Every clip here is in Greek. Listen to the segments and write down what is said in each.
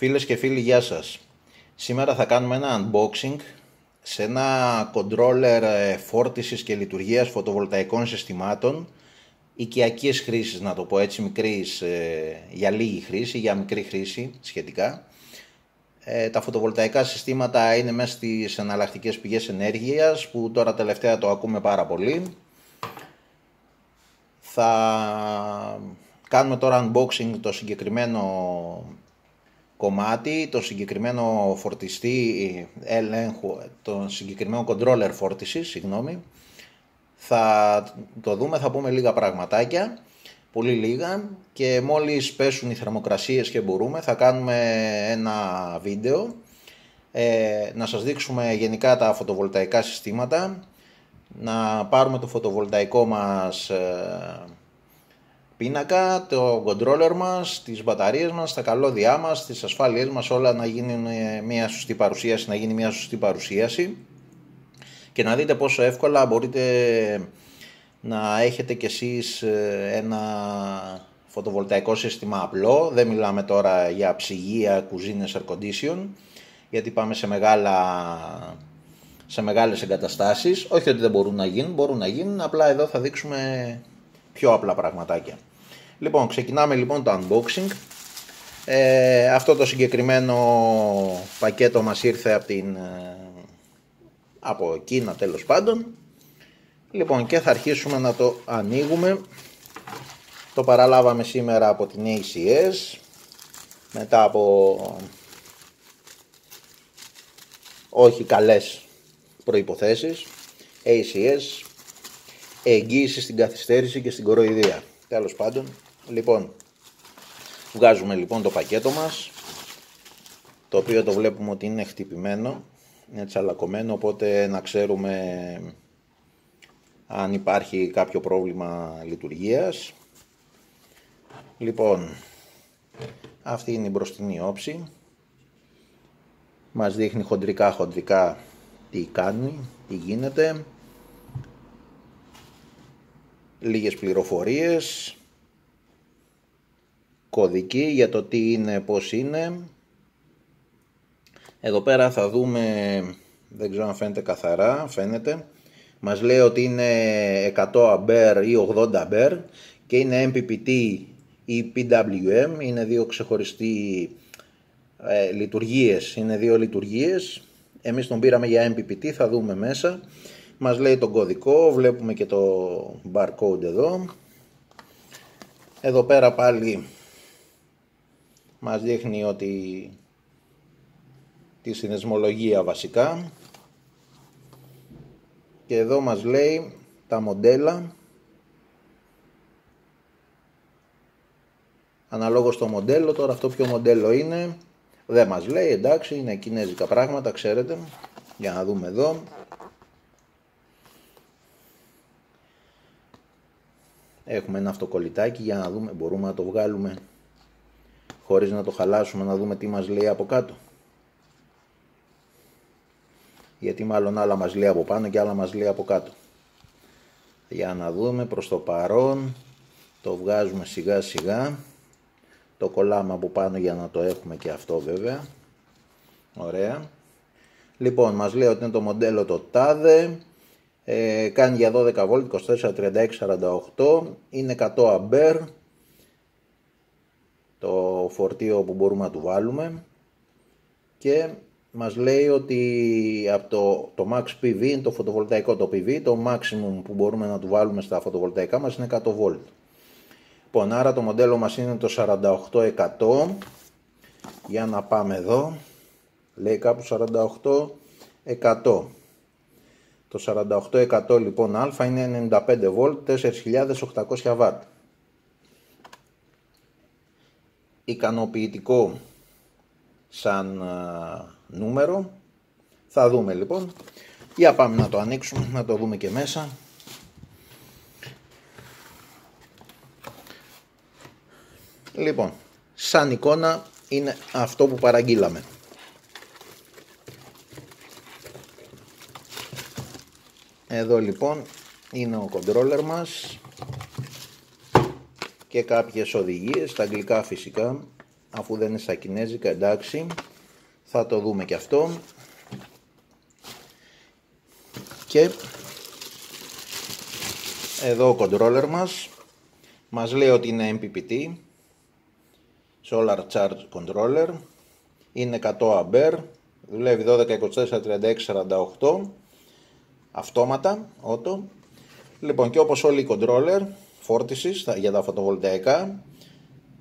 Φίλες και φίλοι, γεια σας. Σήμερα θα κάνουμε ένα unboxing σε ένα controller ε, φόρτισης και λειτουργίας φωτοβολταϊκών συστημάτων οικιακής χρήσης, να το πω έτσι, μικρής, ε, για λίγη χρήση, για μικρή χρήση σχετικά. Ε, τα φωτοβολταϊκά συστήματα είναι μέσα στις εναλλακτικές πηγές ενέργειας που τώρα τελευταία το ακούμε πάρα πολύ. Θα κάνουμε τώρα unboxing το συγκεκριμένο κομμάτι, το συγκεκριμένο φορτιστή έλεγχου, το συγκεκριμένο controller φόρτισης, συγγνώμη. Θα το δούμε, θα πούμε λίγα πραγματάκια, πολύ λίγα και μόλις πέσουν οι θερμοκρασίες και μπορούμε θα κάνουμε ένα βίντεο ε, να σας δείξουμε γενικά τα φωτοβολταϊκά συστήματα, να πάρουμε το φωτοβολταϊκό μας ε, πίνακα, το controller μας, τις μπαταρίες μας, τα καλώδια μας, τις ασφάλειές μας, όλα να γίνει μια σωστή παρουσίαση, να γίνει μια σωστή παρουσίαση. Και να δείτε πόσο εύκολα μπορείτε να έχετε κι εσείς ε, ένα φωτοβολταϊκό σύστημα απλό, δεν μιλάμε τώρα για ψυγεία, κουζίνες, air condition, γιατί πάμε σε μεγάλα σε μεγάλες εγκαταστάσεις, όχι ότι δεν μπορούν να γίνουν, μπορούν να γίνουν, απλά εδώ θα δείξουμε πιο απλά πραγματάκια. Λοιπόν, ξεκινάμε λοιπόν το unboxing. Ε, αυτό το συγκεκριμένο πακέτο μας ήρθε από την ε, από Κίνα τέλος πάντων. Λοιπόν και θα αρχίσουμε να το ανοίγουμε. Το παραλάβαμε σήμερα από την ACS μετά από όχι καλές προϋποθέσεις. ACS εγγύηση στην καθυστέρηση και στην κοροϊδία. Τέλος πάντων Λοιπόν, βγάζουμε λοιπόν το πακέτο μας, το οποίο το βλέπουμε ότι είναι χτυπημένο, είναι τσαλακωμένο, οπότε να ξέρουμε αν υπάρχει κάποιο πρόβλημα λειτουργίας. Λοιπόν, αυτή είναι η μπροστινή όψη. Μας δείχνει χοντρικά χοντρικά τι κάνει, τι γίνεται. Λίγες πληροφορίες κωδική για το τι είναι, πώς είναι. Εδώ πέρα θα δούμε, δεν ξέρω αν φαίνεται καθαρά, φαίνεται. Μας λέει ότι είναι 100 A ή 80 A και είναι MPPT ή PWM, είναι δύο ξεχωριστοί ε, λειτουργίες, είναι δύο λειτουργίες. Εμείς τον πήραμε για MPPT, θα δούμε μέσα. Μας λέει τον κωδικό, βλέπουμε και το barcode εδώ. Εδώ πέρα πάλι μας δείχνει ότι τη συνεσμολογία βασικά. Και εδώ μας λέει τα μοντέλα. Αναλόγως το μοντέλο τώρα αυτό ποιο μοντέλο είναι. Δεν μας λέει εντάξει είναι κινέζικα πράγματα ξέρετε. Για να δούμε εδώ. Έχουμε ένα αυτοκολλητάκι για να δούμε μπορούμε να το βγάλουμε χωρίς να το χαλάσουμε να δούμε τι μας λέει από κάτω. Γιατί μάλλον άλλα μας λέει από πάνω και άλλα μας λέει από κάτω. Για να δούμε προς το παρόν, το βγάζουμε σιγά σιγά, το κολλάμε από πάνω για να το έχουμε και αυτό βέβαια. Ωραία. Λοιπόν, μας λέει ότι είναι το μοντέλο το TADE, ε, κάνει για 12 βόλτ 24, 36, 48, είναι 100 αμπέρ, το φορτίο που μπορούμε να του βάλουμε και μας λέει ότι από το, το max PV είναι το φωτοβολταϊκό το PV, το maximum που μπορούμε να του βάλουμε στα φωτοβολταϊκά μας είναι 100 volt. Λοιπόν, άρα το μοντέλο μας είναι το 48% για να πάμε εδώ, λέει κάπου 48%. Το 48% λοιπόν α είναι 95 volt, 4800 W. ικανοποιητικό σαν νούμερο. Θα δούμε λοιπόν. Για πάμε να το ανοίξουμε, να το δούμε και μέσα. Λοιπόν, σαν εικόνα είναι αυτό που παραγγείλαμε. Εδώ λοιπόν είναι ο controller μας και κάποιες οδηγίες, στα αγγλικά φυσικά, αφού δεν είναι στα κινέζικα εντάξει θα το δούμε και αυτό. Και εδώ ο controller μας μας λέει ότι είναι MPPT Solar Charge Controller είναι 100 A δουλεύει 12, 24, 36, 48 αυτόματα, auto λοιπόν και όπως όλοι οι controller φόρτισης για τα φωτοβολταϊκά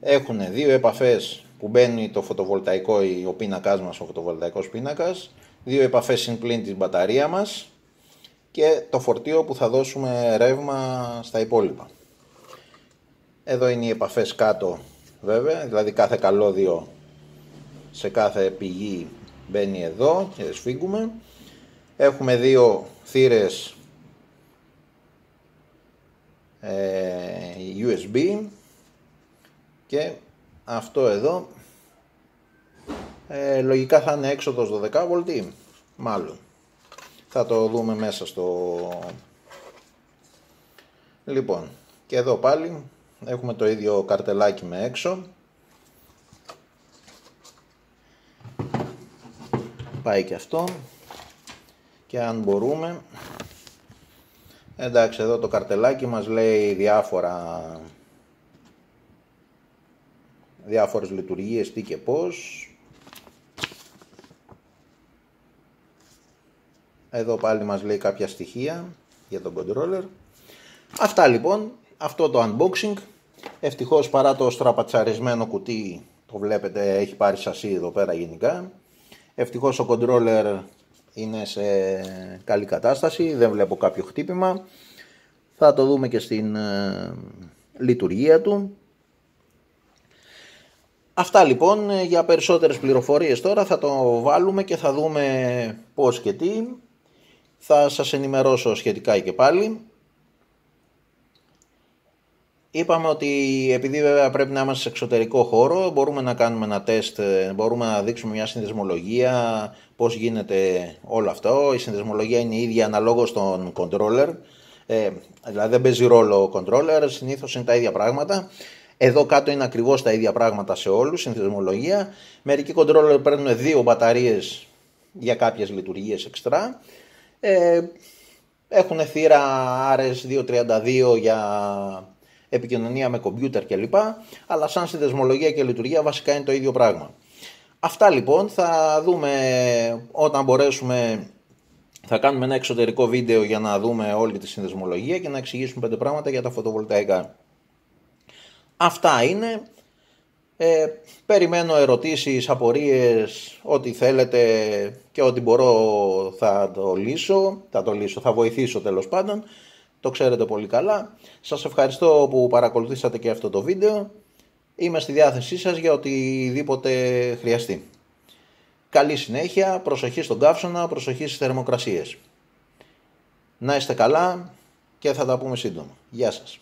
έχουν δύο επαφές που μπαίνει το φωτοβολταϊκό ο πίνακάς μας, ο φωτοβολταϊκός πίνακας δύο επαφές συν πλήν της μπαταρία μας και το φορτίο που θα δώσουμε ρεύμα στα υπόλοιπα. Εδώ είναι οι επαφές κάτω βέβαια, δηλαδή κάθε καλώδιο σε κάθε πηγή μπαίνει εδώ και σφίγγουμε. Έχουμε δύο θύρες ε, USB και αυτό εδώ ε, λογικά θα είναι έξοδος 12V μάλλον. Θα το δούμε μέσα στο λοιπόν και εδώ πάλι έχουμε το ίδιο καρτελάκι με έξω. Πάει και αυτό. Και αν μπορούμε εντάξει εδώ το καρτελάκι μας λέει διάφορα διάφορες λειτουργίες τι και πώς. Εδώ πάλι μας λέει κάποια στοιχεία για τον controller. Αυτά λοιπόν αυτό το unboxing. Ευτυχώς παρά το στραπατσαρισμένο κουτί το βλέπετε έχει πάρει σασί εδώ πέρα γενικά. Ευτυχώς ο controller είναι σε καλή κατάσταση δεν βλέπω κάποιο χτύπημα θα το δούμε και στην ε, λειτουργία του Αυτά λοιπόν για περισσότερες πληροφορίες τώρα θα το βάλουμε και θα δούμε πώς και τι. Θα σας ενημερώσω σχετικά και πάλι. Είπαμε ότι επειδή βέβαια πρέπει να είμαστε σε εξωτερικό χώρο μπορούμε να κάνουμε ένα τεστ, μπορούμε να δείξουμε μια συνδεσμολογία, πώς γίνεται όλο αυτό. Η συνδεσμολογία είναι η ίδια αναλόγως στον controller, ε, δηλαδή δεν παίζει ρόλο ο controller, συνήθως είναι τα ίδια πράγματα. Εδώ κάτω είναι ακριβώς τα ίδια πράγματα σε όλους, συνδεσμολογία. Μερικοί controller παίρνουν δύο μπαταρίες για κάποιες λειτουργίες εξτρά. Ε, έχουν θύρα RS232 για επικοινωνία με κομπιούτερ κλπ. Αλλά σαν συνδεσμολογία και λειτουργία βασικά είναι το ίδιο πράγμα. Αυτά λοιπόν θα δούμε όταν μπορέσουμε θα κάνουμε ένα εξωτερικό βίντεο για να δούμε όλη τη συνδεσμολογία και να εξηγήσουμε πέντε πράγματα για τα φωτοβολταϊκά. Αυτά είναι. Ε, περιμένω ερωτήσεις, απορίες, ό,τι θέλετε και ό,τι μπορώ θα το λύσω, θα το λύσω, θα βοηθήσω τέλος πάντων. Το ξέρετε πολύ καλά. Σας ευχαριστώ που παρακολουθήσατε και αυτό το βίντεο. Είμαι στη διάθεσή σας για οτιδήποτε χρειαστεί. Καλή συνέχεια, προσοχή στον καύσωνα, προσοχή στις θερμοκρασίες. Να είστε καλά και θα τα πούμε σύντομα. Γεια σας.